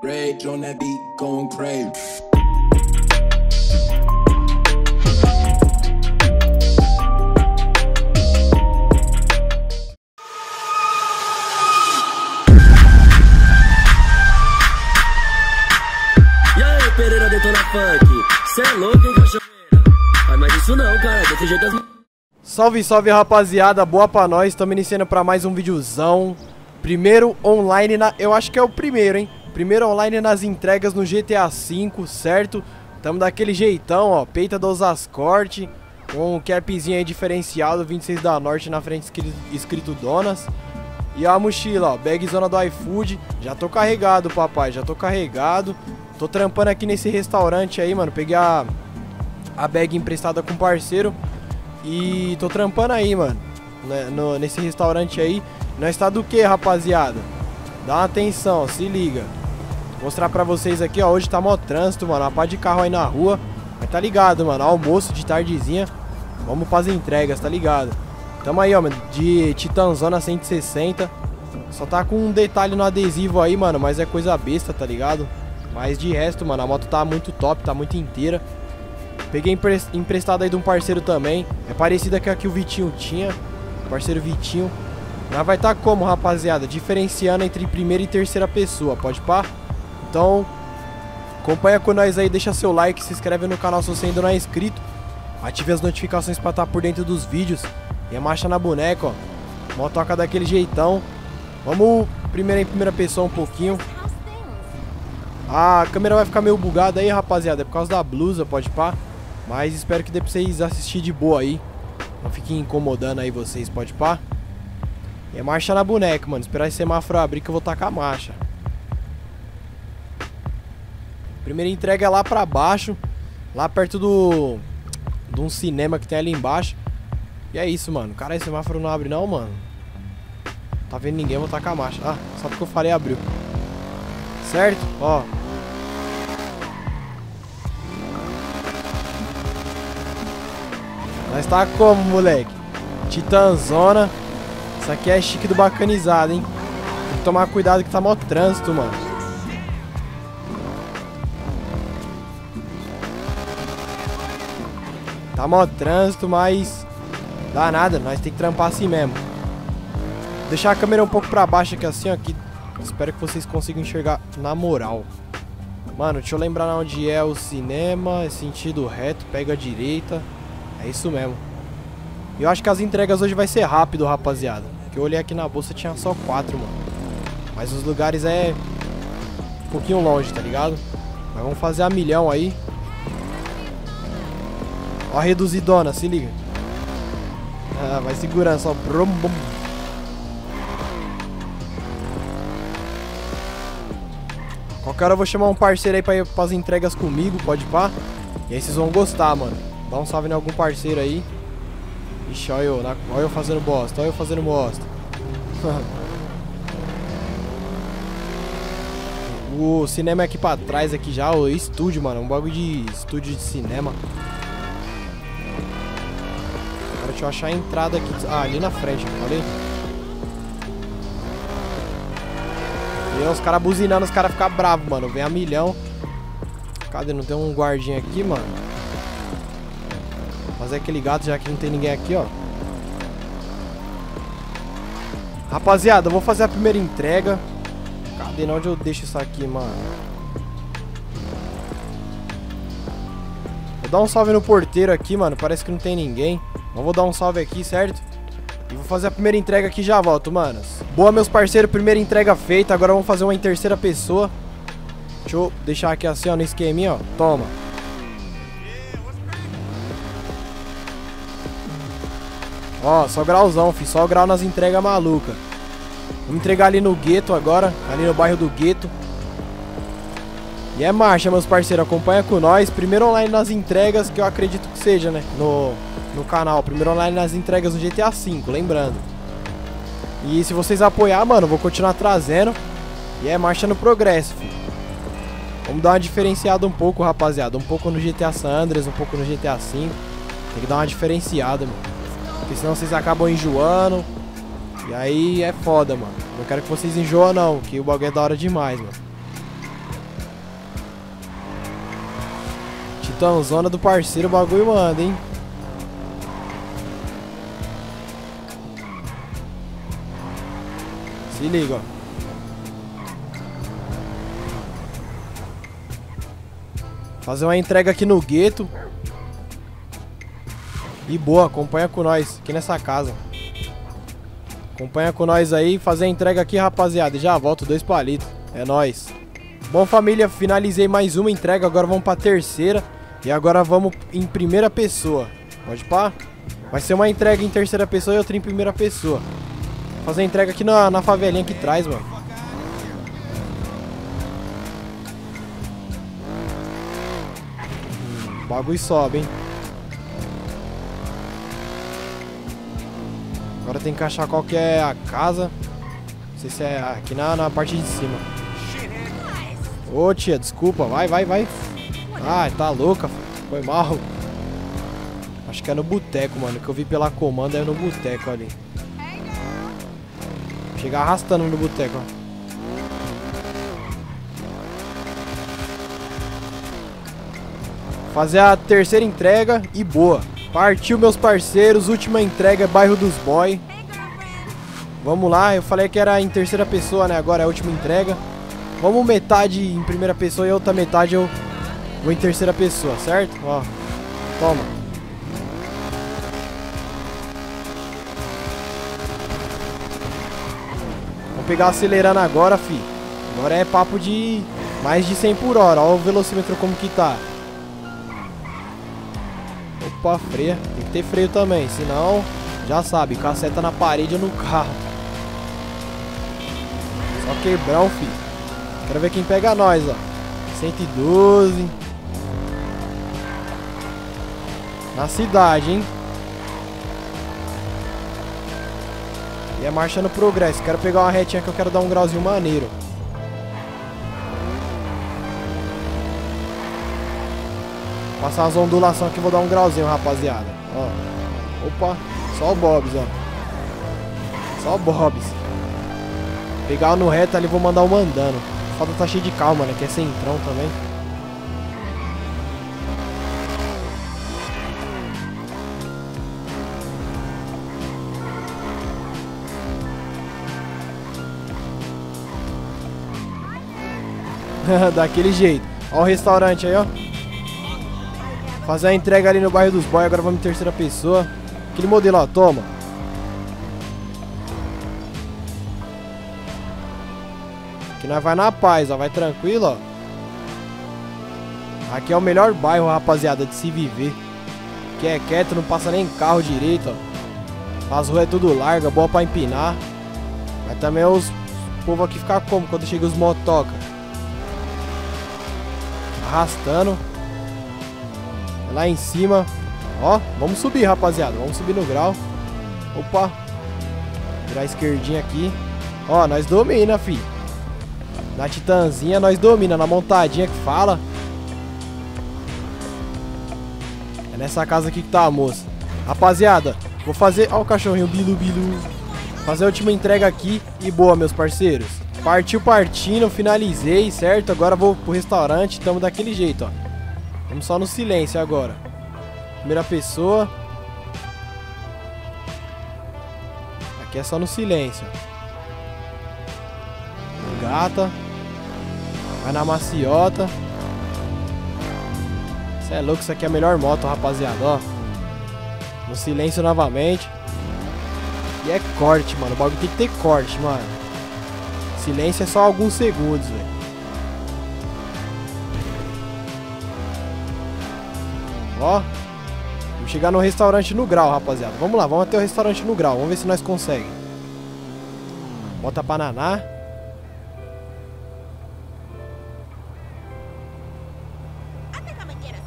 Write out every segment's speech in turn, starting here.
Rage on that beat, going crazy. E aí, Pereira Detona Funk? Cê é louco, hein, cachorreira? Ai, mas isso não, cara, desse jeito as... Salve, salve rapaziada, boa pra nós, estamos iniciando pra mais um videozão Primeiro online, na... eu acho que é o primeiro, hein Primeiro online nas entregas no GTA V, certo? Tamo daquele jeitão, ó, peita dos Ascorte Com um capzinho aí diferenciado, 26 da Norte na frente escrito, escrito Donas E a mochila, ó, bag zona do iFood Já tô carregado, papai, já tô carregado Tô trampando aqui nesse restaurante aí, mano Peguei a, a bag emprestada com parceiro e tô trampando aí, mano. Né, no, nesse restaurante aí. Nós tá do que, rapaziada? Dá uma atenção, se liga. Mostrar pra vocês aqui, ó. Hoje tá mó trânsito, mano. Uma pá de carro aí na rua. Mas tá ligado, mano. Almoço de tardezinha. Vamos pras entregas, tá ligado? Tamo aí, ó. De Titanzona 160. Só tá com um detalhe no adesivo aí, mano. Mas é coisa besta, tá ligado? Mas de resto, mano, a moto tá muito top, tá muito inteira. Peguei empre emprestado aí de um parceiro também. É parecida com a que o Vitinho tinha. Parceiro Vitinho. Mas vai estar tá como, rapaziada? Diferenciando entre primeira e terceira pessoa, pode pá? Então, acompanha com nós aí, deixa seu like, se inscreve no canal se você ainda não é inscrito. Ative as notificações pra estar tá por dentro dos vídeos. E a marcha na boneca, ó. Motoca daquele jeitão. Vamos primeiro em primeira pessoa um pouquinho. A câmera vai ficar meio bugada aí, rapaziada. É por causa da blusa, pode pá. Mas espero que dê pra vocês assistir de boa aí. Não fiquem incomodando aí vocês, pode pá. E é marcha na boneca, mano. Esperar esse semáforo abrir que eu vou tacar a marcha. Primeira entrega é lá pra baixo. Lá perto do... De um cinema que tem ali embaixo. E é isso, mano. Cara, esse semáforo não abre não, mano. Tá vendo ninguém, vou tacar a marcha. Ah, só porque eu falei abriu. Certo? Ó. Nós tá como, moleque? Titanzona. Isso aqui é chique do bacanizado, hein? Tem que tomar cuidado que tá mó trânsito, mano. Tá mó trânsito, mas... Dá nada, nós tem que trampar assim mesmo. Vou deixar a câmera um pouco pra baixo aqui assim, ó. Que espero que vocês consigam enxergar na moral. Mano, deixa eu lembrar onde é o cinema. É sentido reto, pega a direita. É isso mesmo. Eu acho que as entregas hoje vai ser rápido, rapaziada. Porque eu olhei aqui na bolsa tinha só quatro, mano. Mas os lugares é um pouquinho longe, tá ligado? Mas vamos fazer a milhão aí. Ó a reduzidona, se liga. Ah, vai segurando só. Brum, brum. Qualquer hora eu vou chamar um parceiro aí pra ir pras entregas comigo, pode pá. E aí vocês vão gostar, mano. Dá um salve em algum parceiro aí. Ixi, olha eu, olha eu fazendo bosta, olha eu fazendo bosta. o cinema é aqui pra trás, aqui já, o estúdio, mano. Um bagulho de estúdio de cinema. Deixa eu achar a entrada aqui. Ah, ali na frente, olha aí. E os caras buzinando, os caras ficam bravos, mano. Vem a milhão. Cadê? Não tem um guardinha aqui, mano? Fazer aquele gato já que não tem ninguém aqui, ó. Rapaziada, eu vou fazer a primeira entrega. Cadê? Onde eu deixo isso aqui, mano? Vou dar um salve no porteiro aqui, mano. Parece que não tem ninguém. Não vou dar um salve aqui, certo? E vou fazer a primeira entrega aqui e já volto, manos. Boa, meus parceiros. Primeira entrega feita. Agora vamos fazer uma em terceira pessoa. Deixa eu deixar aqui assim, ó, no esqueminha, ó. Toma. Ó, só grauzão, fi. Só grau nas entregas maluca. Vamos entregar ali no gueto agora. Ali no bairro do gueto. E é marcha, meus parceiros. Acompanha com nós. Primeiro online nas entregas, que eu acredito que seja, né? No, no canal. Primeiro online nas entregas do GTA V, lembrando. E se vocês apoiar, mano, vou continuar trazendo. E é marcha no progresso, filho. Vamos dar uma diferenciada um pouco, rapaziada. Um pouco no GTA San Andreas, um pouco no GTA V. Tem que dar uma diferenciada, mano. Porque senão vocês acabam enjoando. E aí é foda, mano. Não quero que vocês enjoam, não. Que o bagulho é da hora demais, mano. Titãozona do parceiro, o bagulho manda, hein? Se liga, ó. Fazer uma entrega aqui no gueto. E boa, acompanha com nós aqui nessa casa. Acompanha com nós aí, fazer a entrega aqui, rapaziada. E já volto, dois palitos. É nóis. Bom, família, finalizei mais uma entrega. Agora vamos pra terceira. E agora vamos em primeira pessoa. Pode pá? Vai ser uma entrega em terceira pessoa e outra em primeira pessoa. Fazer entrega aqui na, na favelinha aqui atrás, mano. O bagulho sobe, hein? Agora tem que achar qual que é a casa. Não sei se é aqui na, na parte de cima. Ô tia, desculpa. Vai, vai, vai. Ai, tá louca. Foi mal. Acho que é no boteco, mano. Que eu vi pela comanda é no boteco ali. Chegar arrastando no boteco, ó. Fazer a terceira entrega e boa. Partiu, meus parceiros. Última entrega é bairro dos boy. Vamos lá. Eu falei que era em terceira pessoa, né? Agora é a última entrega. Vamos metade em primeira pessoa e outra metade eu vou em terceira pessoa, certo? Ó. Toma. Pegar acelerando agora, fi. Agora é papo de mais de 100 por hora. Olha o velocímetro como que tá. Opa, freia. Tem que ter freio também, senão, já sabe, caceta na parede ou no carro. Só quebrão, filho. Quero ver quem pega nós, ó. 112. Na cidade, hein? E é marcha no progresso. Quero pegar uma retinha que eu quero dar um grauzinho maneiro. Passar umas ondulações aqui, vou dar um grauzinho, rapaziada. Ó. Opa, só o Bobs, ó. Só o Bobs. Pegar no reto ali, vou mandar o mandando. Falta tá cheio de calma, né? Que é centrão também. Daquele jeito. Ó o restaurante aí, ó. Fazer a entrega ali no bairro dos boys. Agora vamos em terceira pessoa. Aquele modelo, ó. Toma. Aqui nós vai na paz, ó. Vai tranquilo, ó. Aqui é o melhor bairro, rapaziada, de se viver. Aqui é quieto, não passa nem carro direito, ó. As ruas é tudo larga, boa pra empinar. Mas também os povo aqui ficar como quando chega os motoca. Arrastando. Lá em cima. Ó, vamos subir, rapaziada. Vamos subir no grau. Opa. Virar a esquerdinha aqui. Ó, nós domina, fi. Na titãzinha nós domina. Na montadinha que fala. É nessa casa aqui que tá a moça. Rapaziada, vou fazer... Ó o cachorrinho, bilu, bilu. Fazer a última entrega aqui. E boa, meus parceiros. Partiu partindo, finalizei, certo? Agora vou pro restaurante. Tamo daquele jeito, ó. Vamos só no silêncio agora. Primeira pessoa. Aqui é só no silêncio. Gata. Vai na maciota. Você é louco, isso aqui é a melhor moto, rapaziada, ó. No silêncio novamente. E é corte, mano. O bagulho tem que ter corte, mano. Silêncio é só alguns segundos, velho. Ó. Vamos chegar no restaurante no grau, rapaziada. Vamos lá, vamos até o restaurante no grau. Vamos ver se nós conseguimos. Bota pra naná.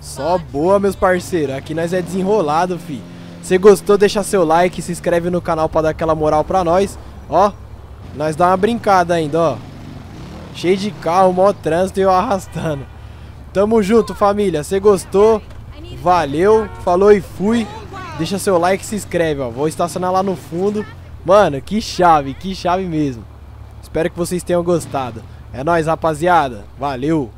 Só boa, meus parceiros. Aqui nós é desenrolado, fi. Se gostou, deixa seu like, se inscreve no canal pra dar aquela moral pra nós. Ó, nós dá uma brincada ainda, ó. Cheio de carro, mó trânsito e eu arrastando. Tamo junto, família. Se gostou, valeu, falou e fui. Deixa seu like e se inscreve, ó. Vou estacionar lá no fundo. Mano, que chave, que chave mesmo. Espero que vocês tenham gostado. É nóis, rapaziada. Valeu.